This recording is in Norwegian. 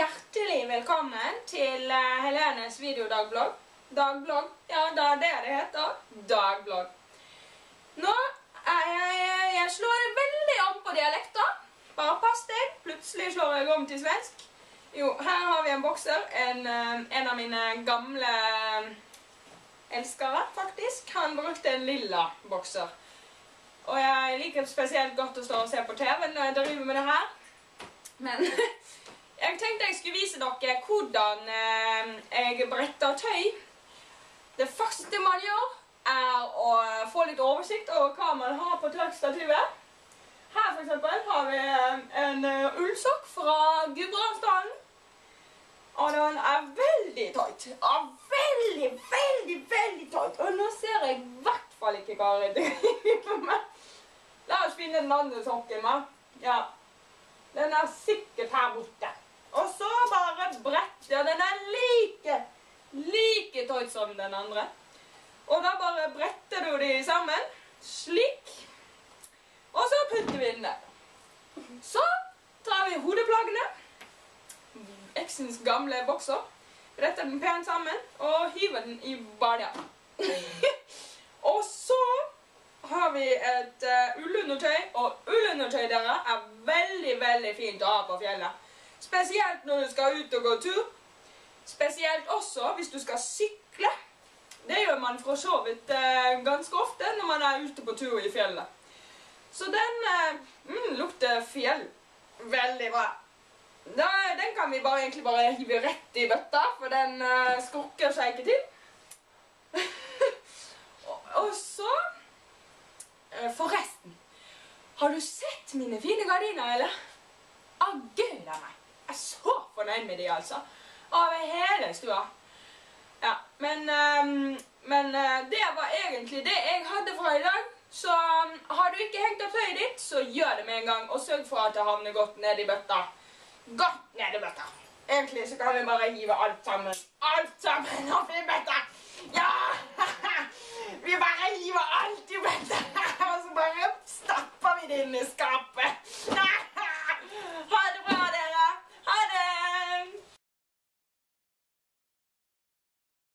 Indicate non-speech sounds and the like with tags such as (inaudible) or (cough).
Hjertelig velkommen til eh, Helenes videodagblogg. Dagblogg, ja, det er det det heter. Dagblogg. Nå jeg, jeg slår veldig om på dialekter. Bare pass deg, plutselig slår jeg om til svensk. Jo, her har vi en bokser, en, eh, en av mine gamle eh, elskere, faktisk. Han brukte en lilla bokser. Og jeg liker spesielt godt å stå og se på TV når jeg driver med det her. Men (laughs) jeg tenkte jeg skulle vise dere hvordan eh, jeg bretter tøy. Det første man gjør, er å få litt oversikt over hva man har på tørkstativet. Her for eksempel har vi eh, en eh, ullsokk fra Gudbrandsdalen. Og den er veldig tøyt. Ja, veldig, veldig, veldig tøyt. Og nå ser jeg i hvert fall ikke hva jeg driver med. La oss finne den andre sokken, da. Ja. Den er sikkert her borte. Og så bare bretter Den er like, like tøyt som den andre. Og da bare bretter du de sammen. Slik. Og så putter vi den der. Så tar vi hodeplaggene. Eksens gamle bokser. Bretter den pent sammen og hiver den i balja. (laughs) og så har vi et uh, ullundertøy, og ullundertøy dere er veldig, veldig fint å ha på fjellet. Spesielt når du skal ut og gå tur. Spesielt også hvis du skal sykle. Det gjør man for så vidt uh, ganske ofte når man er ute på tur i fjellet. Så den uh, mm, lukter fjell. Veldig bra. Da, den kan vi bare, egentlig bare hive rett i bøtta, for den uh, skrukker seg ikke til. (laughs) og, og så Eh, Forresten, har du sett mine fine gardiner, eller? Å, gud a meg. Jeg er så fornøyd med de, altså. Over hele stua. Ja, men, um, men uh, det var egentlig det jeg hadde fra i dag. Så um, har du ikke hengt opp tøyet ditt, så gjør det med en gang. Og sørg for at det havner godt ned i bøtta. Godt ned i bøtta. Egentlig så kan vi bare hive alt sammen. Alt sammen oppi bøtta. Ja! (laughs) vi bare hiver alt i bøtta, (laughs) og så bare stapper vi det inn i skapet.